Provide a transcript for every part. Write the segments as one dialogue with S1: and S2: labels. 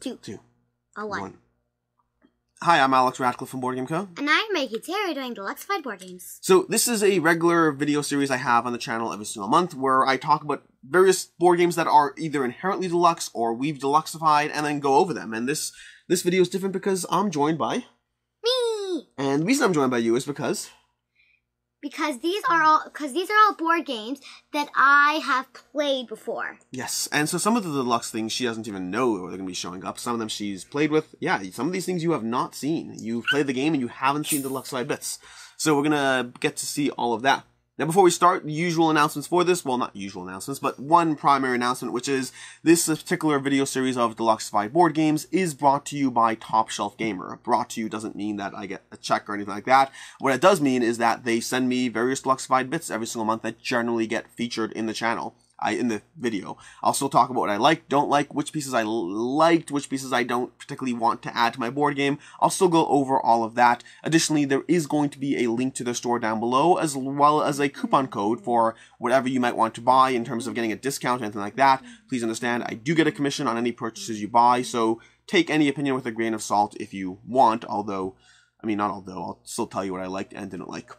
S1: Two.
S2: Two.
S1: A one.
S2: One. Hi, I'm Alex Radcliffe from Board Game Co.
S1: And I'm Maggie Terry doing Deluxified board games.
S2: So this is a regular video series I have on the channel every single month where I talk about various board games that are either inherently deluxe or we've deluxified and then go over them. And this this video is different because I'm joined by
S1: Me!
S2: and the reason I'm joined by you is because
S1: Because these are all because these are all board games that I have played before.
S2: yes, and so some of the deluxe things she doesn't even know they're going to be showing up. Some of them she's played with. Yeah, some of these things you have not seen. You've played the game and you haven't seen the deluxe side bits. So we're gonna get to see all of that. Now, before we start, usual announcements for this, well, not usual announcements, but one primary announcement, which is this particular video series of Deluxified board games is brought to you by Top Shelf Gamer. Brought to you doesn't mean that I get a check or anything like that. What it does mean is that they send me various Deluxified bits every single month that generally get featured in the channel. I, in the video. I'll still talk about what I like, don't like, which pieces I liked, which pieces I don't particularly want to add to my board game. I'll still go over all of that. Additionally, there is going to be a link to the store down below, as well as a coupon code for whatever you might want to buy in terms of getting a discount anything like that. Please understand, I do get a commission on any purchases you buy, so take any opinion with a grain of salt if you want, although, I mean, not although, I'll still tell you what I liked and didn't like.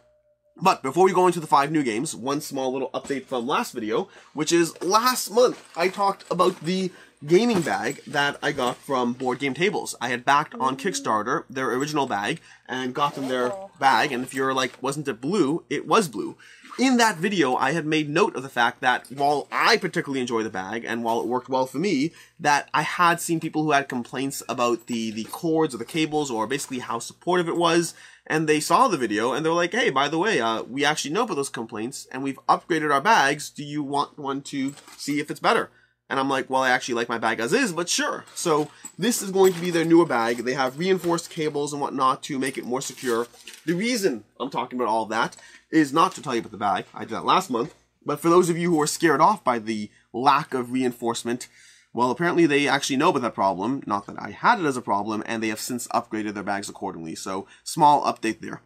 S2: But before we go into the five new games, one small little update from last video, which is last month I talked about the gaming bag that I got from Board Game Tables. I had backed on Kickstarter their original bag and got them their oh. bag, and if you're like, wasn't it blue? It was blue. In that video, I had made note of the fact that while I particularly enjoy the bag and while it worked well for me, that I had seen people who had complaints about the the cords or the cables or basically how supportive it was and they saw the video and they're like, "Hey, by the way, uh, we actually know about those complaints and we've upgraded our bags. Do you want one to see if it's better?" And I'm like, "Well, I actually like my bag as is, but sure." So this is going to be their newer bag. They have reinforced cables and whatnot to make it more secure. The reason I'm talking about all that is not to tell you about the bag. I did that last month. But for those of you who are scared off by the lack of reinforcement, well, apparently they actually know about that problem. Not that I had it as a problem, and they have since upgraded their bags accordingly. So, small update there.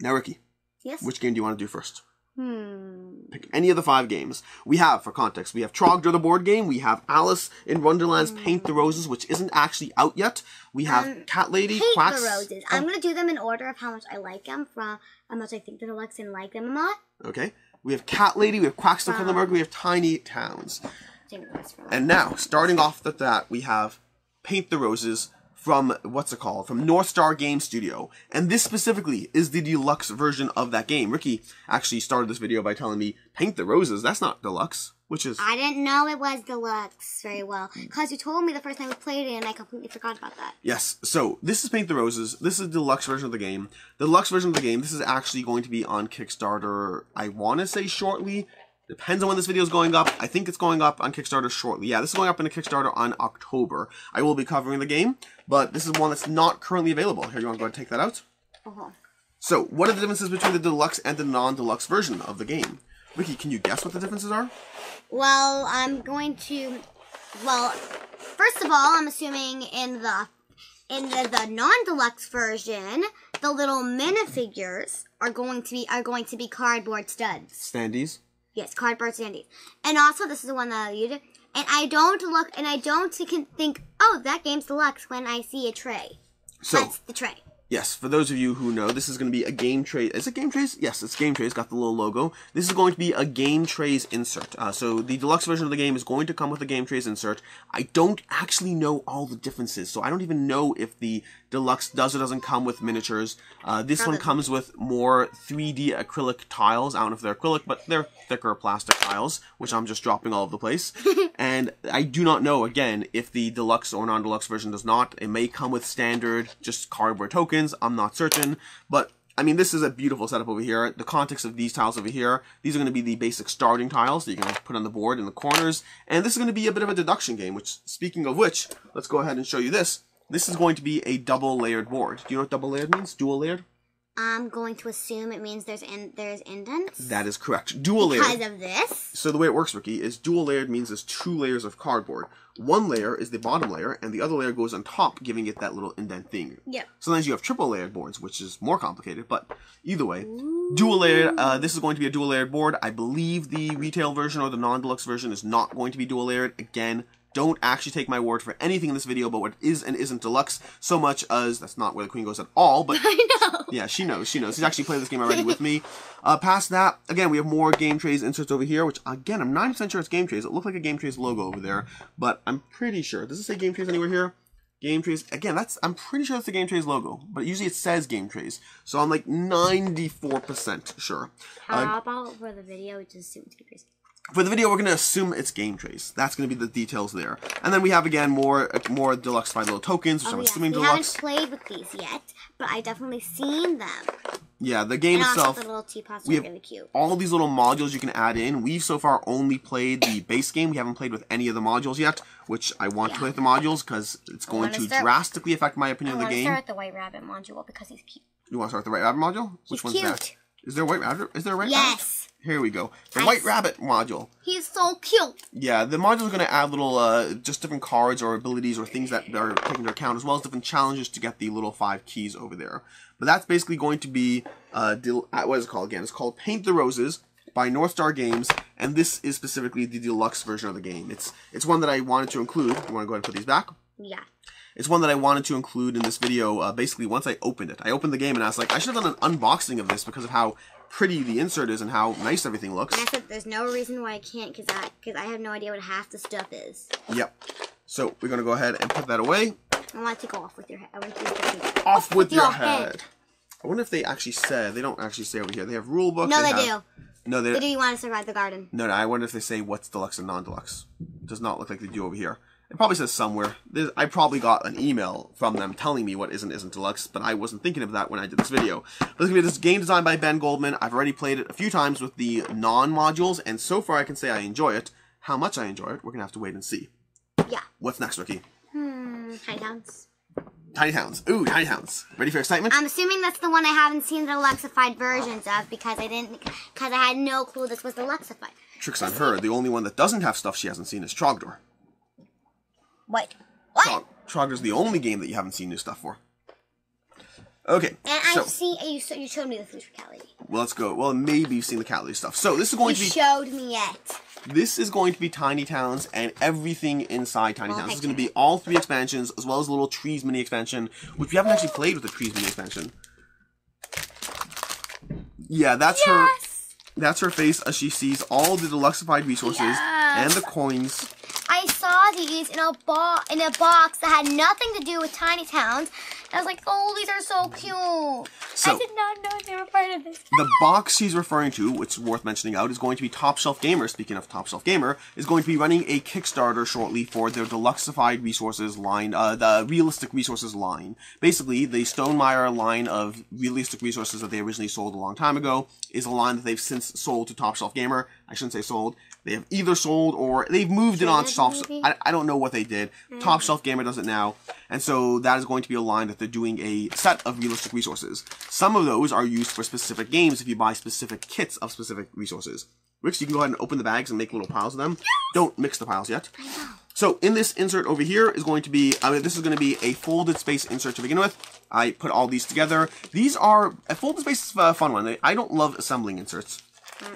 S2: Now, Rikki,
S1: Yes.
S2: which game do you want to do first?
S1: Hmm.
S2: Pick any of the five games. We have, for context, we have Trogdor the board game. We have Alice in Wonderland's Paint the Roses, which isn't actually out yet. We have
S1: Um,
S2: Cat Lady,
S1: Hate
S2: Quacks.
S1: the roses. I'm gonna do them in order of how much I like them, from how much I think the deluxe and like them a lot.
S2: Okay. We have Cat Lady, we have Quackster
S1: Wow.
S2: Quedlinburg, we have Tiny Towns.
S1: Same with this for
S2: And now, starting off with that, we have Paint the Roses from what's it called? From North Star Game Studio. And this specifically is the deluxe version of that game. Rikki actually started this video by telling me Paint the Roses, that's not deluxe, which is
S1: I didn't know it was deluxe very well because you told me the first time we played it, and I completely forgot about that.
S2: Yes, so this is Paint the Roses. This is the deluxe version of the game. The deluxe version of the game, this is actually going to be on Kickstarter, I want to say shortly. Depends on when this video is going up. I think it's going up on Kickstarter shortly. Yeah, this is going up in a Kickstarter on October. I will be covering the game, but this is one that's not currently available. Here, you want to go ahead and take that out?
S1: Uh-huh.
S2: So, what are the differences between the deluxe and the non-deluxe version of the game? Rikki, can you guess what the differences are?
S1: Well, I'm going to. Well, first of all, I'm assuming in the in the, the non-deluxe version, the little minifigures are going to be are going to be cardboard studs.
S2: Standees?
S1: Yes, cardboard standees. And also, this is the one that I used. And I don't look, and I don't think, oh, that game's deluxe when I see a tray.
S2: So,
S1: That's the tray.
S2: Yes, for those of you who know, this is going to be a Game Tray. Is it Game Trays? Yes, it's Game Trays. Got the little logo. This is going to be a Game Trays insert. Uh, so the deluxe version of the game is going to come with a Game Trays insert. I don't actually know all the differences, so I don't even know if the deluxe does or doesn't come with miniatures. Uh, this one comes with more 3D acrylic tiles. I don't know if they're acrylic, but they're thicker plastic tiles, which I'm just dropping all over the place. and I do not know, again, if the deluxe or non-deluxe version does not. It may come with standard, just cardboard tokens. I'm not certain. But, I mean, this is a beautiful setup over here. The context of these tiles over here, these are going to be the basic starting tiles that you can put on the board in the corners. And this is going to be a bit of a deduction game, which, speaking of which, let's go ahead and show you this. This is going to be a double layered board. Do you know what double layered means? Dual layered?
S1: I'm going to assume it means there's in, there's indents
S2: That is correct. Dual layered.
S1: because of this.
S2: So the way it works, Rikki, is dual layered means there's two layers of cardboard. One layer is the bottom layer, and the other layer goes on top, giving it that little indent thing.
S1: Yep.
S2: Sometimes you have triple layered boards, which is more complicated, but either way, dual layered. Uh, this is going to be a dual layered board. I believe the retail version or the non deluxe version is not going to be dual layered. Again, don't actually take my word for anything in this video but what is and isn't deluxe so much as that's not where the queen goes at all, but
S1: I know.
S2: yeah, she knows. She knows. She's actually played this game already with me. Uh, past that, again, we have more Game Trays inserts over here, which, again, I'm 90% sure it's Game Trays. It looked like a Game Trays logo over there, but I'm pretty sure. Does it say Game Trays anywhere here? Game Trays. Again, that's I'm pretty sure that's the Game Trays logo, but usually it says Game Trays. So I'm like 94% sure. Uh,
S1: How about for the video, we just assume it's Game Trays?
S2: For the video, we're going to assume it's Game Trays. That's going to be the details there. And then we have, again, more uh, more deluxe five little tokens, which I'm
S1: Oh, yeah.
S2: assuming
S1: We
S2: deluxe.
S1: haven't played with these yet, but I definitely seen them.
S2: Yeah, the game
S1: And
S2: itself.
S1: the little teapots
S2: we have
S1: really cute.
S2: all these little modules you can add in. We've so far only played the base game. We haven't played with any of the modules yet, which I want to play with the modules because it's going
S1: start-
S2: drastically affect my opinion of the game.
S1: I want
S2: the
S1: to
S2: game.
S1: start with the White Rabbit module because he's cute.
S2: You want to start with the White Rabbit module? Which one's
S1: cute.
S2: that? Is there a White Rabbit? Is there a White Rabbit?
S1: Yes.
S2: Here we go. The
S1: I
S2: White Rabbit module.
S1: He's so cute.
S2: Yeah, the module is going to add little, uh, just different cards or abilities or things that are taken into account, as well as different challenges to get the little five keys over there. But that's basically going to be, uh, uh, what is it called again? It's called Paint the Roses by North Star Games, and this is specifically the deluxe version of the game. It's it's one that I wanted to include. You want to go ahead and put these back?
S1: Yeah.
S2: It's one that I wanted to include in this video. Uh, basically, once I opened it, I opened the game and I was like, I should have done an unboxing of this because of how pretty the insert is and how nice everything looks.
S1: And I said there's no reason why I can't because I, cause I have no idea what half the stuff is.
S2: Yep. So we're gonna go ahead and put that away.
S1: I want to go off with your head. I want you to go
S2: Off with your
S1: your
S2: head.
S1: head.
S2: I wonder if they actually said they don't actually say over here. They have rule book.
S1: No, they
S2: have- No, they
S1: Or do you want to survive the garden?
S2: no, no. I wonder if they say what's deluxe and non-deluxe. Does not look like they do over here. It probably says somewhere. There's, I probably got an email from them telling me what is and isn't deluxe, but I wasn't thinking of that when I did this video. This is this game designed by Ben Goldman. I've already played it a few times with the non-modules, and so far I can say I enjoy it. How much I enjoy it, we're gonna have to wait and see.
S1: Yeah.
S2: What's next, Rikki?
S1: Hmm. High Towns.
S2: Tiny Towns. Ooh, Tiny Towns. Ready for excitement?
S1: I'm assuming that's the one I haven't seen the Luxified versions of because I didn't, because I had no clue this was the Luxified.
S2: Tricks on her. The only one that doesn't have stuff she hasn't seen is Trogdor.
S1: What? What?
S2: Trog- Trogdor's the only game that you haven't seen new stuff for. Okay,
S1: And
S2: so
S1: I've seen you. so- You showed me the food fatality.
S2: well, let's go. Well, maybe you've seen the calorie stuff. So this is going
S1: You
S2: to be
S1: showed me it.
S2: this is going to be Tiny Towns and everything inside Tiny oh Towns.
S1: Okay.
S2: This is going to be all three expansions as well as the little Trees mini expansion, which we haven't actually played with the Trees mini expansion. Yeah, that's her.
S1: Yes.
S2: That's her face as she sees all the deluxified resources
S1: Yes.
S2: and the coins.
S1: These in a bo- in a box that had nothing to do with Tiny Towns. And I was like, oh, these are so cute.
S2: So-
S1: I did not know they were part of this.
S2: The box he's referring to, which is worth mentioning out, is going to be Top Shelf Gamer. Speaking of Top Shelf Gamer, is going to be running a Kickstarter shortly for their deluxified resources line, uh, the realistic resources line. Basically, the Stonemaier line of realistic resources that they originally sold a long time ago is a line that they've since sold to Top Shelf Gamer. I shouldn't say sold. They have either sold or they've moved it on Top. I, I don't know what they did. Top Shelf Gamer does it now, and so that is going to be a line that they're doing a set of realistic resources. Some of those are used for specific games if you buy specific kits of specific resources. Rich, you can go ahead and open the bags and make little piles of them. Don't mix the piles yet. So in this insert over here is going to be, I mean, this is going to be a folded space insert to begin with. I put all these together. These are, a folded space is a fun one. I don't love assembling inserts.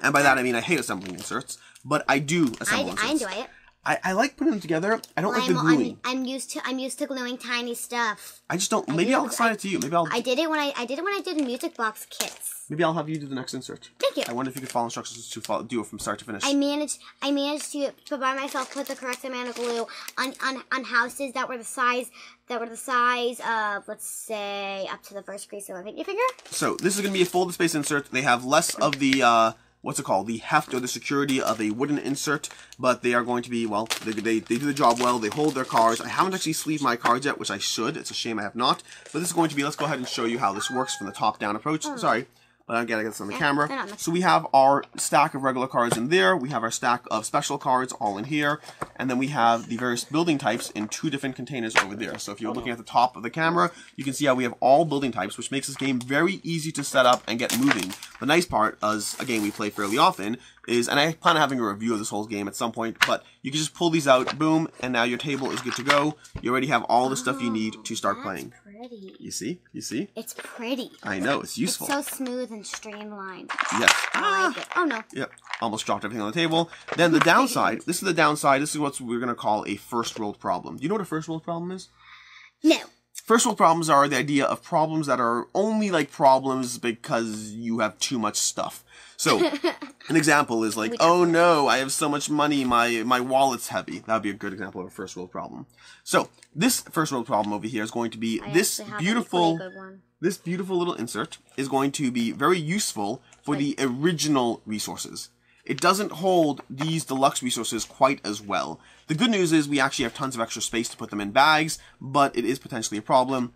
S2: And by that I mean I hate assembling inserts, but I do
S1: I,
S2: assemble
S1: I
S2: inserts.
S1: enjoy it.
S2: I, I like putting them together. I don't like the
S1: I'm,
S2: gluing.
S1: I'm, I'm used to I'm used to gluing tiny stuff.
S2: I just don't. Maybe
S1: do,
S2: I'll assign it to you. Maybe I'll.
S1: I did it when I I did it when I did music box kits.
S2: maybe I'll have you do the next insert.
S1: Thank you.
S2: I wonder if you could follow instructions to follow, do it from start to finish.
S1: I managed I managed to, by myself put the correct amount of glue on, on on houses that were the size that were the size of let's say up to the first crease of my pinky finger.
S2: so this is going to be a folded space insert. They have less of the uh, what's it called, the heft or the security of a wooden insert, but they are going to be well. They, they, they do the job well. They hold their cards. I haven't actually sleeved my cards yet, which I should. It's a shame I have not. But this is going to be. Let's go ahead and show you how this works from the top down approach. Sorry. I gotta get this on the camera.
S1: they're not mixed.
S2: So we have our stack of regular cards in there. We have our stack of special cards all in here. And then we have the various building types in two different containers over there. So if you're looking at the top of the camera, you can see how we have all building types, which makes this game very easy to set up and get moving. The nice part, as a game we play fairly often, is, and I plan on having a review of this whole game at some point, but you can just pull these out, boom, and now your table is good to go. You already have all the stuff you need to start playing.
S1: Pretty.
S2: You see? You see?
S1: It's pretty.
S2: I know, it's
S1: It's
S2: useful.
S1: so smooth and streamlined.
S2: yes.
S1: I like ah! it. Oh no.
S2: Yep. Almost dropped everything on the table. Then the downside. This is the downside. This is what we're going to call a first world problem. Do you know what a first world problem is?
S1: No.
S2: First world problems are the idea of problems that are only like problems because you have too much stuff. So, an example is like, oh no, I have so much money, my my wallet's heavy. That would be a good example of a first world problem. So, this first world problem over here is going to be
S1: I
S2: this
S1: actually have an
S2: beautiful
S1: equally good one.
S2: this beautiful little insert is going to be very useful for the original resources. It doesn't hold these deluxe resources quite as well. The good news is we actually have tons of extra space to put them in bags, but it is potentially a problem.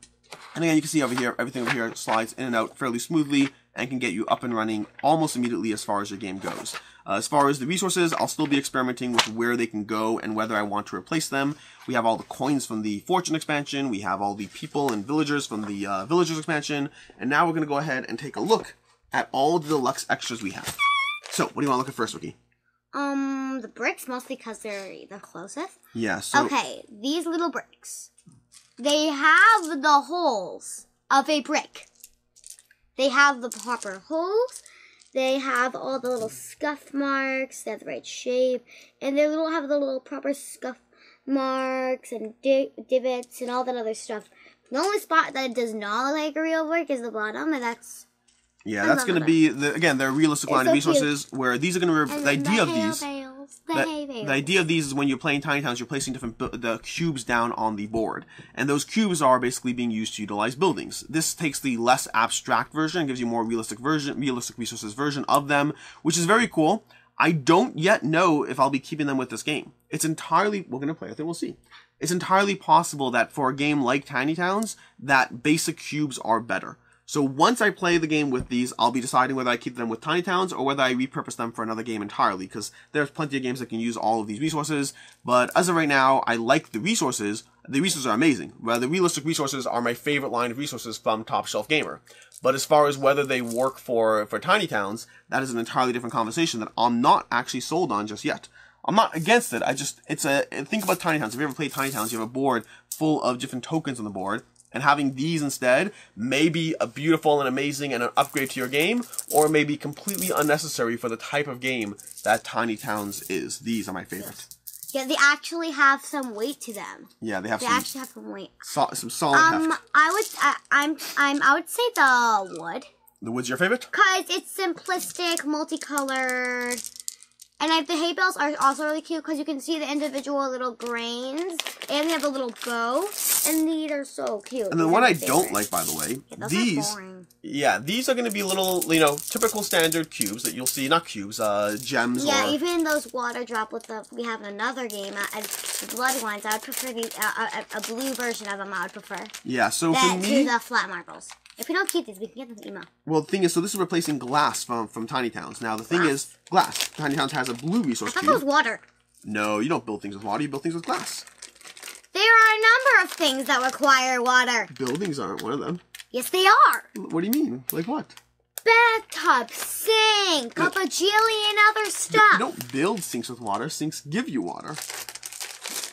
S2: And again, you can see over here, everything over here slides in and out fairly smoothly and can get you up and running almost immediately as far as your game goes. Uh, as far as the resources, I'll still be experimenting with where they can go and whether I want to replace them. We have all the coins from the Fortune expansion, we have all the people and villagers from the uh, Villagers expansion, and now we're going to go ahead and take a look at all the deluxe extras we have. So, what do you want to look at first, Rikki?
S1: Um, the bricks mostly because they're the closest.
S2: Yeah, so
S1: Okay, these little bricks. They have the holes of a brick. They have the proper holes. They have all the little scuff marks. They have the right shape, and they little have the little proper scuff marks and di- divots and all that other stuff. The only spot that does not look like a real brick is the bottom, and that's
S2: yeah, that's going to be the, again they're realistic line of
S1: so cute.
S2: resources where these are going to the idea of
S1: the hay
S2: these.
S1: bales, the,
S2: the, the idea of these is when you're playing Tiny Towns, you're placing different bu- the cubes down on the board, and those cubes are basically being used to utilize buildings. This takes the less abstract version and gives you more realistic version, realistic resources version of them, which is very cool. I don't yet know if I'll be keeping them with this game. It's entirely we're gonna play with it. We'll see. It's entirely possible that for a game like Tiny Towns, that basic cubes are better. So once I play the game with these, I'll be deciding whether I keep them with Tiny Towns or whether I repurpose them for another game entirely, because there's plenty of games that can use all of these resources. But as of right now, I like the resources. The resources are amazing. The realistic resources are my favorite line of resources from Top Shelf Gamer. But as far as whether they work for, for Tiny Towns, that is an entirely different conversation that I'm not actually sold on just yet. I'm not against it. I just it's a think about Tiny Towns. If you ever played Tiny Towns, you have a board full of different tokens on the board, and having these instead may be a beautiful and amazing and an upgrade to your game, or may be completely unnecessary for the type of game that Tiny Towns is. These are my favorite.
S1: yeah, they actually have some weight to them.
S2: Yeah, they have
S1: They
S2: some
S1: actually have some weight.
S2: so, some solid
S1: Um,
S2: heft.
S1: I would, I, I'm, I'm, I would say the wood,
S2: The wood's your favorite?
S1: cause it's simplistic, multicolored, and like the hay bales are also really cute because you can see the individual little grains, and they have a little bow, and these are so cute.
S2: And what
S1: are
S2: I
S1: my
S2: don't like, by the way,
S1: Yeah,
S2: these yeah, these are going to be little, you know, typical standard cubes that you'll see, not cubes, uh, gems
S1: Yeah,
S2: or
S1: even those water droplets that we have in another game, uh, uh, the blood ones, I would prefer the uh, a, a blue version of them. I would prefer
S2: yeah. So for me,
S1: to the flat marbles. If we don't keep these, we can get them to email.
S2: Well, the thing is, so this is replacing glass from from Tiny Towns. Now, the thing is, glass. Tiny Towns has a blue resource I
S1: thought that was water.
S2: No, you don't build things with water. You build things with glass.
S1: There are a number of things that require water.
S2: Buildings aren't one of them.
S1: Yes, they are.
S2: What do you mean? Like what?
S1: Bathtub, sink, a bajillion other stuff.
S2: You
S1: stuff.
S2: don't build sinks with water. Sinks give you water.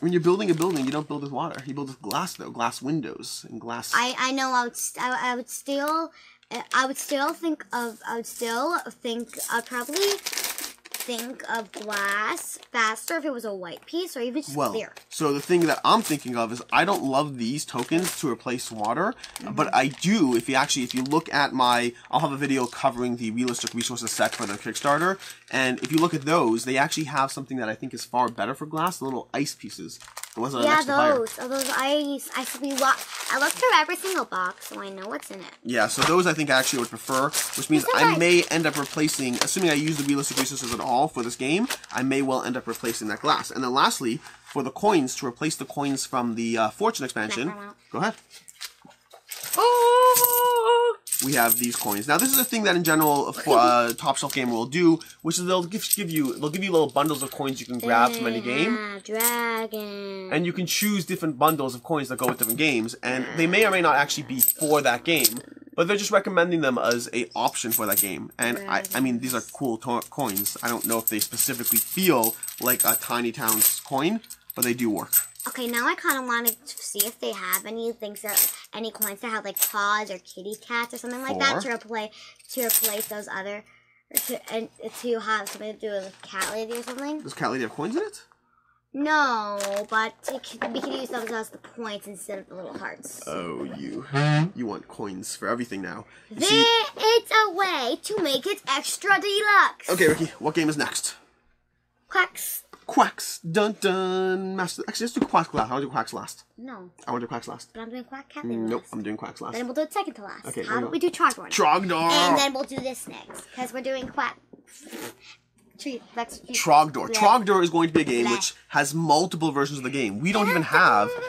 S2: When you're building a building, you don't build with water. You build with glass, though. Glass windows and glass.
S1: I, I know I would I, I would still uh, I would still think of I would still think I'd probably think of glass faster if it was a white piece or even just
S2: Well,
S1: clear.
S2: so the thing that I'm thinking of is I don't love these tokens to replace water,
S1: Mm-hmm.
S2: but I do if you actually if you look at my I'll have a video covering the realistic resources set for the Kickstarter, and if you look at those, they actually have something that I think is far better for glass, the little ice pieces. The ones that are
S1: Yeah,
S2: next
S1: those. Oh, those ice. I should be wa- I looked through every single box, so I know what's in it.
S2: Yeah, so those I think I actually would prefer, which means I may end up replacing, assuming I use the realistic resources at all for this game, I may well end up replacing that glass. And then lastly, for the coins, to replace the coins from the uh, Fortune expansion,
S1: Can I come out?
S2: go ahead. Oh! We have these coins. Now, this is a thing that in general, uh, Top Shelf Gamer will do, which is they'll give, give you they'll give you little bundles of coins you can grab from any game
S1: Dragon.
S2: and you can choose different bundles of coins that go with different games, and they may or may not actually be for that game, but they're just recommending them as a option for that game. And I, I mean, these are cool to- coins. I don't know if they specifically feel like a Tiny Towns coin, but they do work.
S1: Okay, now I kind of want to see if they have any things that any coins that have like paws or kitty cats or something like that to replace to replace those other or to and to have something to do with cat lady or something.
S2: Does Cat Lady have coins in it?
S1: No, but it can, we can use those as the points instead of the little hearts.
S2: Oh, you. Hmm? You want coins for everything now. You
S1: there,
S2: see-
S1: it's a way to make it extra deluxe.
S2: Okay, Rikki, what game is next?
S1: Quacks.
S2: Quacks. Dun dun. Master. Actually, let's do Quacks last. I want to do Quacks last.
S1: No,
S2: I want to do Quacks last.
S1: but I'm doing quack lady
S2: Nope. I'm doing Quacks last.
S1: Then we'll do it second to last.
S2: Okay,
S1: How about we do Trogdor?
S2: Trogdor.
S1: And then we'll do this next because we're doing quack. Tree. That's tree.
S2: Trogdor.
S1: Bleh.
S2: Trogdor is going to be a game
S1: Bleh.
S2: which has multiple versions of the game. We don't even have.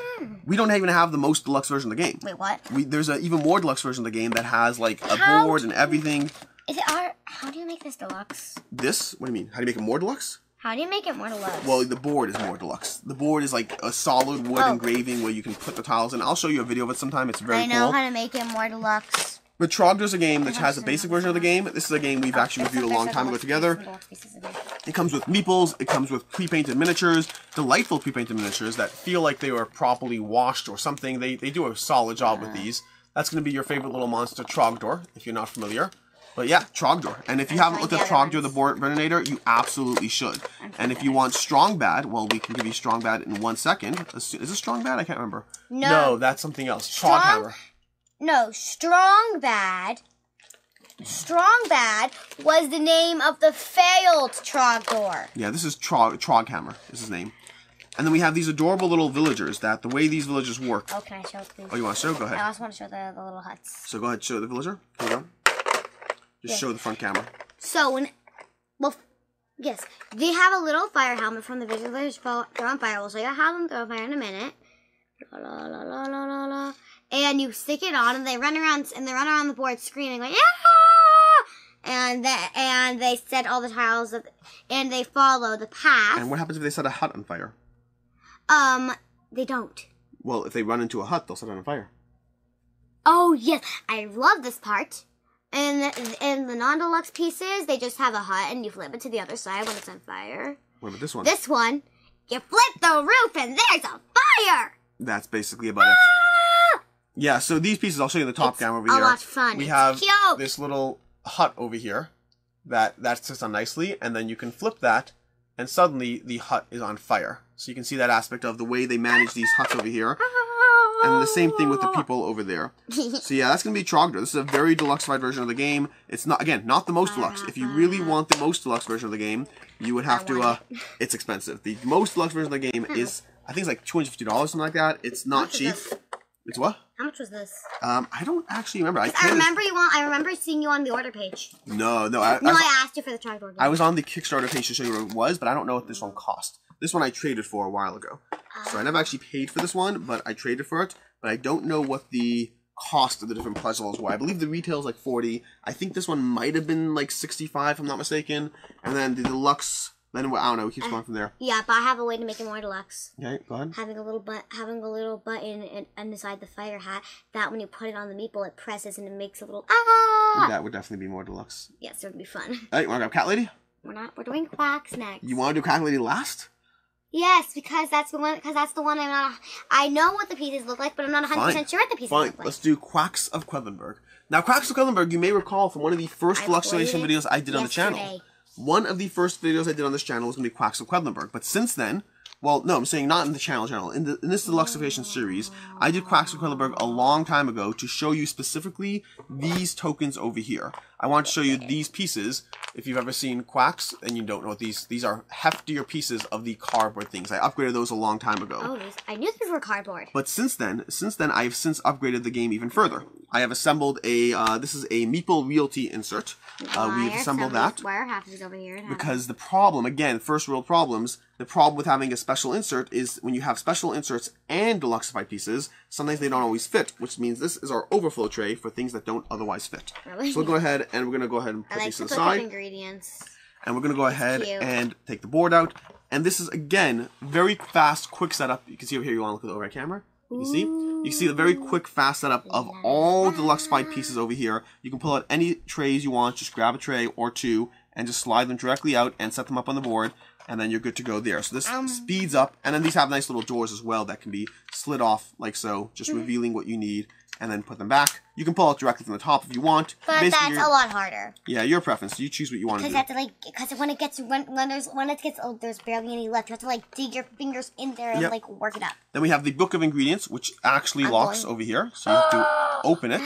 S2: We don't even have the most deluxe version of the game.
S1: Wait, what?
S2: We, there's an even more deluxe version of the game that has like a
S1: How
S2: board and everything.
S1: Is it our? How do you make this deluxe?
S2: This? What do you mean? How do you make it more deluxe?
S1: How do you make it more deluxe?
S2: Well, the board is more deluxe. The board is like a solid wood
S1: Oh.
S2: engraving where you can put the tiles in. I'll show you a video of it sometime. It's very
S1: I know
S2: cool.
S1: how to make it more deluxe.
S2: But is a game that has a basic version of the game. This is a game we've oh, actually reviewed a long time ago together. It comes with meeples. It comes with pre-painted miniatures, delightful pre-painted miniatures that feel like they were properly washed or something. They they do a solid job with these. That's going to be your favorite little monster, Trogdor, if you're not familiar. But yeah, Trogdor. And if you haven't looked at Trogdor the Board Burninator, you absolutely should. And if you want Strong Bad, well, we can give you Strong Bad in one second. Is it Strong Bad? I can't remember.
S1: No.
S2: that's something else.
S1: Strong-
S2: Troghammer.
S1: No, strong bad. Strong bad was the name of the failed Trogdor.
S2: Yeah, this is Trog Troghammer. Is his name. And then we have these adorable little villagers. That the way these villagers work.
S1: Oh, can I show it, please?
S2: Oh, you want to show? Go ahead.
S1: I also want to show the, the little huts.
S2: So go ahead, show the villager. Here you go. Just
S1: Yeah.
S2: show the front camera.
S1: So when, well, yes, they have a little fire helmet from the villagers throw on fire. We'll show you how them throw fire in a minute. La, la, la, la, la, la, la. And you stick it on, and they run around, and they run around the board screaming like yeah. And they, and they set all the tiles, that, and they follow the path.
S2: And what happens if they set a hut on fire?
S1: um, they don't.
S2: Well, if they run into a hut, they'll set it on fire.
S1: Oh yes, I love this part. And in the non-deluxe pieces, they just have a hut, and you flip it to the other side when it's on fire.
S2: What about this one?
S1: This one, you flip the roof and there's a fire.
S2: That's basically about it. Ah! Yeah, so these pieces, I'll show you the top
S1: It's
S2: camera over
S1: a
S2: here.
S1: lot of fun.
S2: We
S1: It's
S2: have
S1: cute.
S2: this little hut over here that that sits on nicely, and then you can flip that, and suddenly the hut is on fire. So you can see that aspect of the way they manage these huts over here. Uh-huh. And the same thing with the people over there. So yeah, that's gonna be Trogdor. This is a very deluxeified version of the game. It's not again not the most deluxe. If you really want the most deluxe version of the game, you would have to. Uh, it's expensive. The most deluxe version of the game is I think it's like two hundred fifty dollars, something like that. It's not cheap. It's what?
S1: How much was this?
S2: Um, I don't actually remember. I,
S1: I remember you want. I remember seeing you on the order page.
S2: No, no. I,
S1: No,
S2: I, was,
S1: I asked you for the trogdor.
S2: I was on the Kickstarter page to show you what it was, but I don't know what this one cost. This one I traded for a while ago, so I never actually paid for this one, but I traded for it. But I don't know what the cost of the different puzzles were. I believe the retail is like forty. I think this one might have been like sixty-five, if I'm not mistaken. And then the deluxe. Then I don't know. It keeps going from there.
S1: Yeah, but I have a way to make it more deluxe.
S2: Okay, go ahead.
S1: Having a little but having a little button in, inside the fire hat that when you put it on the meatball, it presses and it makes a little ah.
S2: That would definitely be more deluxe.
S1: Yes, it would be fun.
S2: Hey, you want to grab Cat Lady?
S1: We're not. We're doing quacks next.
S2: You want to do Cat Lady last?
S1: Yes, because that's the one. Because that's the one I'm not. I know what the pieces look like, but I'm not 100 percent sure what the pieces
S2: Fine,
S1: look like.
S2: let's do Quacks of Quedlinburg. Now, Quacks of Quedlinburg, you may recall from one of the first
S1: I
S2: deluxe
S1: played
S2: Station
S1: it
S2: videos I did on the channel. One of the first videos I did on this channel was going to be Quacks of Quedlinburg, but since then, well, no, I'm saying not in the channel channel. In, the, in this Deluxification series, I did Quacks of Quedlinburg a long time ago to show you specifically these tokens over here. I want to show you these pieces. If you've ever seen Quacks and you don't know what these, these are heftier pieces of the cardboard things. I upgraded those a long time ago.
S1: Oh, these, I knew these were cardboard.
S2: But since then, since then, I have since upgraded the game even further. I have assembled a, uh, this is a Meeple Realty insert. Uh, we've assembled that
S1: Why are half of these over here? and
S2: because the problem, again, first world problems, the problem with having a special insert is when you have special inserts and deluxified pieces, sometimes they don't always fit, which means this is our overflow tray for things that don't otherwise fit.
S1: Really?
S2: So we'll go ahead and we're going to go ahead and
S1: I
S2: put
S1: like
S2: these
S1: to
S2: the side.
S1: ingredients.
S2: And we're going to go ahead
S1: cute.
S2: and take the board out. And this is, again, very fast, quick setup. You can see over here, you want to look at the overhead camera? You see? You see the very quick, fast setup of all deluxified pieces over here. You can pull out any trays you want. Just grab a tray or two and just slide them directly out and set them up on the board, and then you're good to go there. So this
S1: Um,
S2: speeds up, and then these have nice little doors as well that can be slid off like so, just
S1: Mm-hmm.
S2: revealing what you need, and then put them back. You can pull out directly from the top if you want.
S1: But
S2: Basically,
S1: that's a lot harder.
S2: Yeah, your preference. You choose what you want to
S1: Because
S2: do.
S1: to like, because when it gets when when there's when it gets oh there's barely any left, you have to like dig your fingers in there and
S2: Yep.
S1: like work it up.
S2: Then we have the book of ingredients, which actually
S1: I'm
S2: locks
S1: going-
S2: over here. So you have to open it,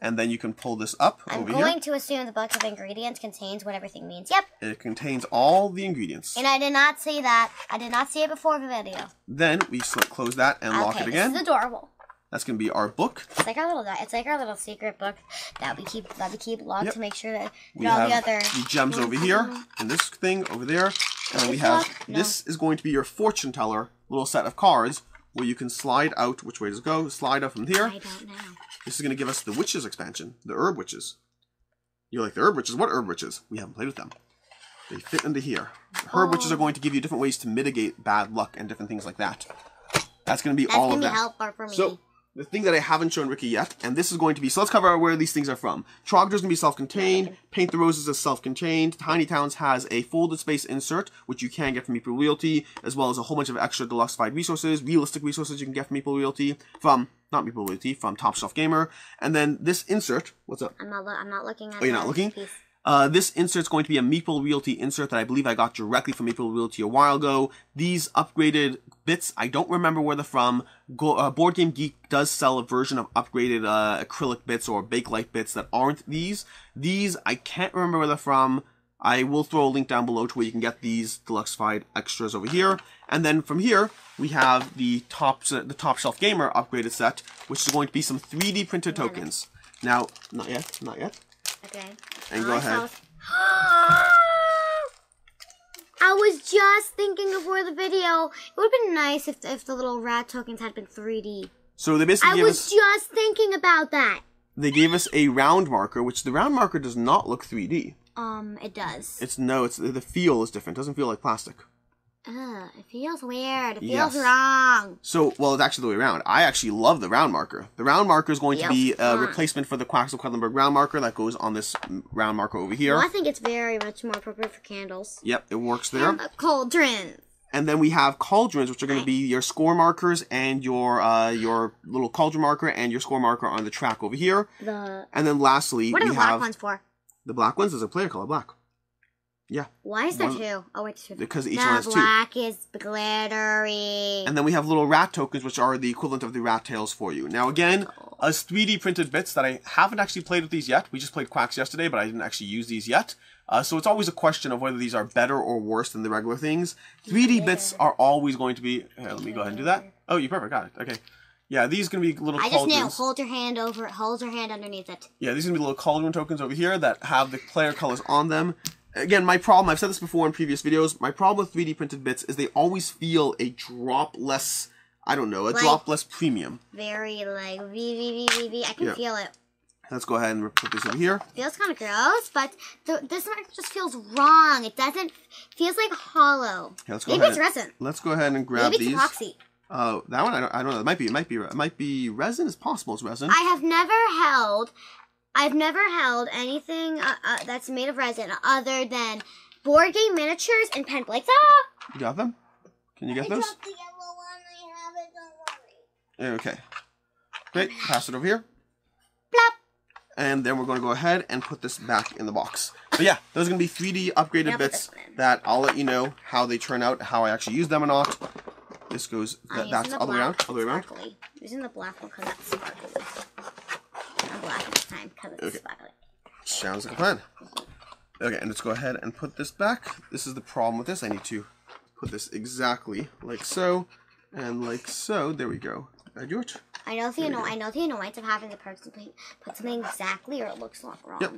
S2: and then you can pull this up
S1: I'm
S2: over
S1: going
S2: here.
S1: to assume the book of ingredients contains what everything means. Yep.
S2: It contains all the ingredients.
S1: And I did not see that. I did not see it before the video.
S2: Then we close that and lock it again.
S1: this is adorable.
S2: That's going to be our book.
S1: It's like our little it's like our little secret book that we keep that we keep locked
S2: Yep.
S1: to make sure that
S2: We
S1: all
S2: have
S1: the other
S2: the gems over here, and this thing over there. And then we have?
S1: No.
S2: this is going to be your fortune teller little set of cards where you can slide out. Which way does it go? Slide out from here.
S1: I don't know.
S2: This is going to give us the witches expansion, the herb witches. You're like the herb witches. What herb witches? We haven't played with them. They fit into here. The herb witches
S1: Oh.
S2: are going to give you different ways to mitigate bad luck and different things like that. That's going to be
S1: That's
S2: all
S1: gonna
S2: of
S1: be
S2: that.
S1: helpful for me.
S2: So the thing that I haven't shown Rikki yet, and this is going to be so let's cover where these things are from. Trogdor's gonna be self-contained. Paint the Roses is self-contained. Tiny Towns has a folded space insert, which you can get from Meeple Realty, as well as a whole bunch of extra deluxeified resources, realistic resources you can get from Meeple Realty, from not Meeple Realty, from Top Shelf Gamer. And then this insert, what's up?
S1: I'm not. I'm not looking at.
S2: Oh, you're not looking?
S1: piece.
S2: Uh, this is going to be a Meeple Realty insert that I believe I got directly from Meeple Realty a while ago. These upgraded bits, I don't remember where they're from. Go, uh, Board Game Geek does sell a version of upgraded uh, acrylic bits or Bakelite bits that aren't these. These, I can't remember where they're from. I will throw a link down below to where you can get these deluxeified extras over here. And then from here, we have the top, the top shelf gamer upgraded set, which is going to be some 3D printed tokens. Now, not yet, not yet.
S1: Okay.
S2: And
S1: Oh,
S2: go
S1: I
S2: ahead.
S1: I was just thinking before the video. It would have been nice if if the little rat tokens had been 3D.
S2: So they basically
S1: I
S2: gave
S1: was
S2: us
S1: just thinking about that.
S2: they gave us a round marker, which the round marker does not look 3D.
S1: Um, it does.
S2: It's no, it's the feel is different. It doesn't feel like plastic.
S1: Ugh, it feels weird. It
S2: Yes.
S1: feels wrong.
S2: So, well, it's actually the way around. I actually love the round marker. The round marker is going to be a replacement for the Quacks of Quedlinburg round marker that goes on this round marker over here.
S1: Well, I think it's very much more appropriate for candles.
S2: Yep, it works there.
S1: And a cauldron.
S2: And then we have cauldrons, which are going to be your score markers and your uh, your little cauldron marker and your score marker on the track over here.
S1: The
S2: And then lastly,
S1: what are
S2: we
S1: the black
S2: have
S1: ones for?
S2: the black ones. There's a player color black. Yeah,
S1: Why is there
S2: one-
S1: two? Oh wait, two.
S2: because each
S1: the
S2: one has two.
S1: black is glittery.
S2: And then we have little rat tokens, which are the equivalent of the rat tails for you. Now, again, as 3D printed bits that I haven't actually played with these yet. We just played Quacks yesterday, but I didn't actually use these yet. Uh, so it's always a question of whether these are better or worse than the regular things. 3D bits are always going to be. Here, let me go ahead and do that. Oh, you perfect. Got it. Okay. Yeah, these are going to be little
S1: I just
S2: cauldrons.
S1: Hold your hand over. it. Hold your hand underneath it.
S2: Yeah, these are gonna be little cauldron tokens over here that have the player colors on them. Again, my problem, I've said this before in previous videos, my problem with 3D printed bits is they always feel a drop less, I don't know, a
S1: Like-
S2: drop less premium.
S1: Very like v v v v v. I can
S2: Yeah.
S1: feel it.
S2: Let's go ahead and put this over here.
S1: Feels kind of gross, but th- this one just feels wrong. It doesn't. Feels like hollow.
S2: Okay, let's go
S1: Maybe
S2: ahead.
S1: it's resin.
S2: Let's go ahead and grab
S1: Maybe it's
S2: these.
S1: epoxy.
S2: Uh, that one, I don't, I don't know. It might be, it might be, it might be resin. It's possible it's resin.
S1: I have never held. I've never held anything uh, uh, that's made of resin other than board game miniatures and pen plates. Ah!
S2: You got them? Can you get those?
S1: the yellow one. I have it.
S2: Okay. Great. Pass it over here.
S1: Plop.
S2: and then we're going to go ahead and put this back in the box. But yeah, those are going to be 3D upgraded
S1: Now
S2: bits
S1: this one in.
S2: that I'll let you know how they turn out, how I actually use them or not. This goes,
S1: I'm
S2: that's
S1: the
S2: all the way around, all the way around.
S1: Sparkly. Using the black one because that's sparkly. I'm black this time because it's
S2: Okay.
S1: sparkly.
S2: Sounds like a plan. Okay, and let's go ahead and put this back. This is the problem with this. I need to put this exactly like so, and like so. There we go. Do it?
S1: I know the I know the annoyance of having the person put, put something exactly or it looks wrong.
S2: Yep.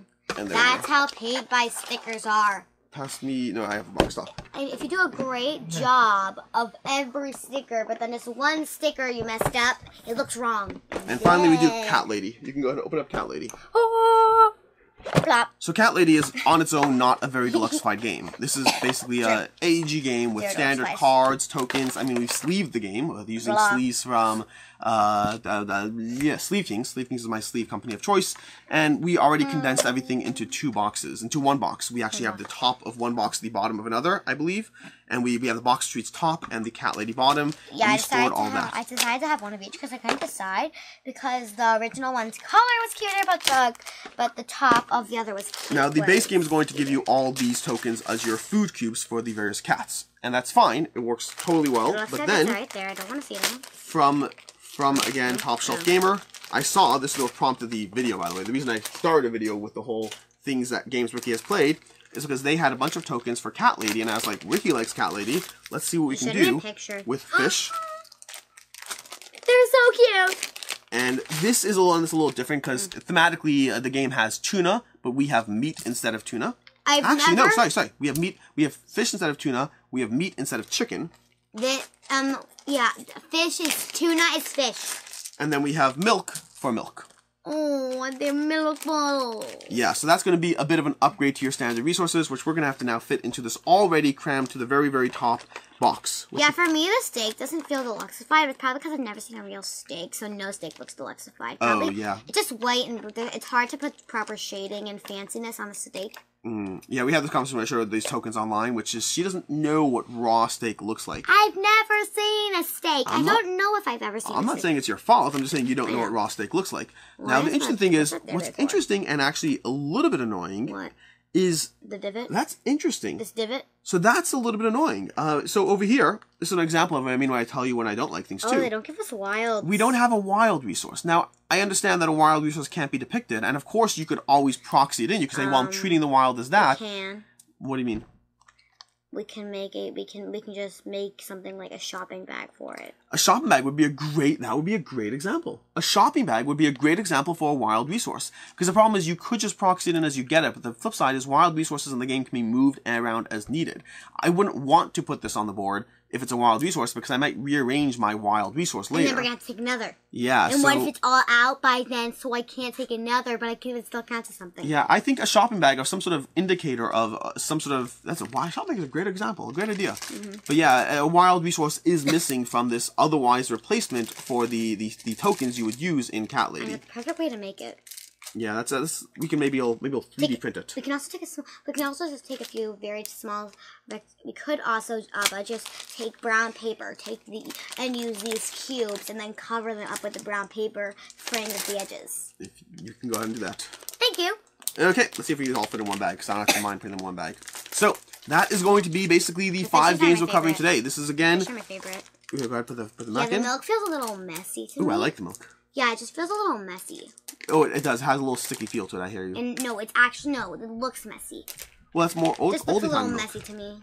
S1: That's how paid by stickers are.
S2: Pass me. No, I have a box stop.
S1: And if you do a great job of every sticker, but then this one sticker you messed up, it looks wrong.
S2: And finally, we do Cat Lady. You can go ahead and open up Cat Lady.
S1: Ah. Plop.
S2: So Cat Lady is on its own not a very deluxeified game. This is basically a AEG game with
S1: Zero
S2: standard cards, tokens. I mean, we've sleeved the game with using
S1: Blah.
S2: sleeves from uh, uh, uh, yeah, Sleeve Kings. Sleeve Kings is my sleeve company of choice, and we already condensed everything into two boxes, into one box. We actually have the top of one box, the bottom of another, I believe, and we, we have the box treats top and the cat lady bottom.
S1: Yeah, I decided,
S2: all
S1: have,
S2: that.
S1: I decided to have one of each because I couldn't decide because the original one's color was cuter, but the but the top of the other was cute.
S2: Now, the base game is going to give you all these tokens as your food cubes for the various cats, and that's fine. It works totally well. But then,
S1: right there. I don't want to see them.
S2: from from again Top Shelf Gamer. I saw this little prompted the video by the way. The reason I started a video with the whole things that games Rikki has played is because they had a bunch of tokens for Cat Lady, and I was like, Rikki likes Cat Lady. Let's see what we can do with fish.
S1: They're so cute.
S2: And this is a little, this is a little different because
S1: Mm.
S2: thematically uh, the game has tuna, but we have meat instead of tuna.
S1: I've
S2: Actually,
S1: never.
S2: no, sorry, sorry. We have meat. We have fish instead of tuna. We have meat instead of chicken,
S1: The, um, yeah, fish is tuna is fish.
S2: and then we have milk for milk.
S1: Oh, they're milk bottles.
S2: Yeah, so that's going to be a bit of an upgrade to your standard resources, which we're going to have to now fit into this already crammed to the very, very top box.
S1: Yeah, for me the steak doesn't feel deluxified. It's probably because I've never seen a real steak, so no steak looks deluxified.
S2: Oh, yeah.
S1: It's just white and it's hard to put proper shading and fanciness on a steak.
S2: Mm, yeah, we had this conversation when I showed these tokens online, which is she doesn't know what raw steak looks like.
S1: I've never seen a steak.
S2: I'm
S1: I don't know if I've ever seen.
S2: I'm not
S1: steak.
S2: saying it's your fault. I'm just saying you don't know oh, what raw steak looks like. now, the interesting thing is,
S1: what's for?
S2: interesting and actually a little bit annoying
S1: What
S2: is
S1: the divot?
S2: that's interesting.
S1: This divot?
S2: So that's a little bit annoying. Uh, so over here, this is an example of what I mean when I tell you when I don't like things
S1: Oh,
S2: too.
S1: they don't give us wild.
S2: we don't have a wild resource. Now, I understand that a wild resource can't be depicted, and of course you could always proxy it in. You could say, well, I'm treating the wild as that.
S1: Can
S2: What do you mean?
S1: We can make it? We can we can just make something like a shopping bag for it.
S2: A shopping bag would be a great, that would be a great example. A shopping bag would be a great example for a wild resource. Because the problem is you could just proxy it in as you get it, but the flip side is wild resources in the game can be moved around as needed. I wouldn't want to put this on the board if it's a wild resource because I might rearrange my wild resource
S1: And
S2: later.
S1: then we're gonna take another.
S2: yeah,
S1: And
S2: so,
S1: what if it's all out by then, so I can't take another, but I can still counts as something?
S2: yeah, I think a shopping bag or some sort of indicator of uh, some sort of that's a why shopping bag is a great example, a great idea.
S1: Mm-hmm.
S2: But yeah, a wild resource is missing from this otherwise replacement for the, the the tokens you would use in Cat Lady.
S1: the perfect way to make it.
S2: Yeah, that's, uh, that's we can maybe maybe we'll 3D
S1: Take-
S2: print it.
S1: We can also take a we can also just take a few very small. We could also uh, but just take brown paper, take the and use these cubes, and then cover them up with the brown paper, frame at the edges.
S2: If you can go ahead and do that.
S1: Thank you.
S2: Okay, let's see if we can all fit in one bag because I don't actually mind putting them in one bag. So that is going to be basically the five games we're covering today. This is again.
S1: These are my favorite.
S2: Okay, go ahead, put the put the milk Yeah,
S1: the
S2: in.
S1: milk feels a little messy to
S2: Ooh,
S1: me.
S2: I like the milk.
S1: Yeah, it just feels a little messy.
S2: Oh, it, it does. It has a little sticky feel to it. I hear you.
S1: And no, it's actually no, it looks messy.
S2: Well, that's more old,
S1: This looks a little
S2: milk.
S1: messy to me.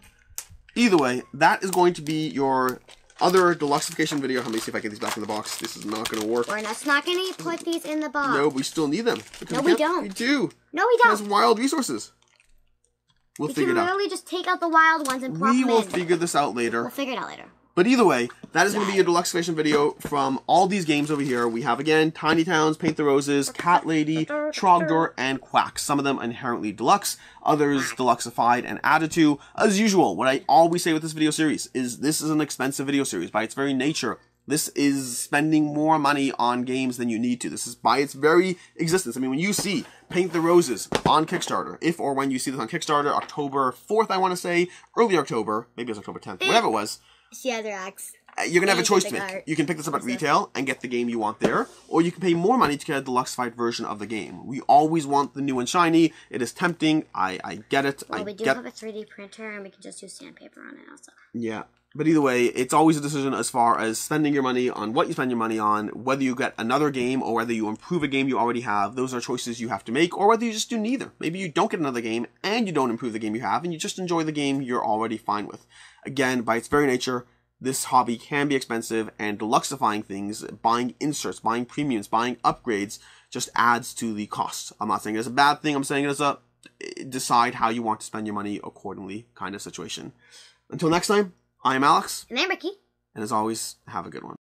S2: Either way, that is going to be your other deluxeification video. Let me see if I get these back in the box. This is not going to work.
S1: We're not, not gonna put these in the box.
S2: No, we still need them. Because
S1: No, we
S2: can't-
S1: don't.
S2: We do.
S1: No, we don't.
S2: wild resources. We'll
S1: We
S2: figure
S1: can
S2: it out.
S1: literally just take out the wild ones and
S2: We will
S1: in.
S2: figure this out later.
S1: We'll figure it out later.
S2: But either way, that is going to be your deluxeification video from all these games over here. We have again Tiny Towns, Paint the Roses, Cat Lady, Trogdor, and Quack. Some of them inherently deluxe, others deluxeified and added to. As usual, what I always say with this video series is this is an expensive video series by its very nature. This is spending more money on games than you need to. This is by its very existence. I mean, when you see Paint the Roses on Kickstarter, if or when you see this on Kickstarter, October 4th, I want to say, early October, maybe it was October 10th, whatever it was,
S1: See other acts.
S2: uh, you're gonna have a choice to make.
S1: card.
S2: You can pick this up at retail and get the game you want there, or you can pay more money to get a deluxeified version of the game. We always want the new and shiny. It is tempting. I I get it. I
S1: we do
S2: get
S1: have a 3D printer, and we can just use sandpaper on it also.
S2: yeah. But either way, it's always a decision as far as spending your money on what you spend your money on, whether you get another game or whether you improve a game you already have. Those are choices you have to make, or whether you just do neither. Maybe you don't get another game and you don't improve the game you have, and you just enjoy the game you're already fine with. Again, by its very nature, this hobby can be expensive, and deluxifying things, buying inserts, buying premiums, buying upgrades, just adds to the cost. I'm not saying it's a bad thing. I'm saying it's a eh, decide how you want to spend your money accordingly kind of situation. Until next time, I am Alex,
S1: And I'm Rikki.
S2: and as always, have a good one.